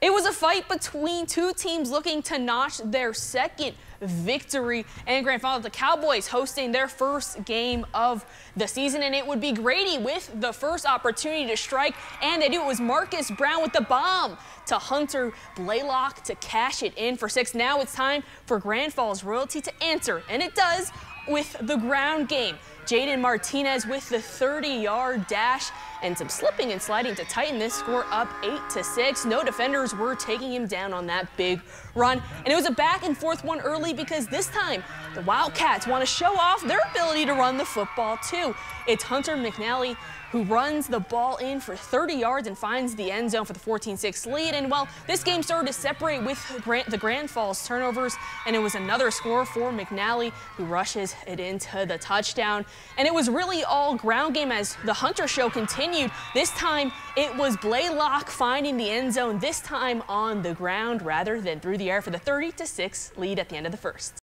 It was a fight between two teams looking to notch their second victory and grand final. The Cowboys hosting their first game of the season, and it would be Grady with the first opportunity to strike, and they do. It was Marcus Brown with the bomb to Hunter Blaylock to cash it in for six. Now it's time for Grand Falls Royalty to answer, and it does with the ground game. Jaden Martinez with the 30-yard dash and some slipping and sliding to tighten this score up 8 to 6. No defenders were taking him down on that big run. And it was a back and forth one early because this time the Wildcats want to show off their ability to run the football too. It's Hunter McNally who runs the ball in for 30 yards and finds the end zone for the 14-6 lead. And well, this game started to separate with the Grand Falls turnovers, and it was another score for McNally who rushes it into the touchdown. And it was really all ground game as the Hunter show continued. This time it was Blaylock finding the end zone, this time on the ground rather than through the air for the 30-6 lead at the end of the first.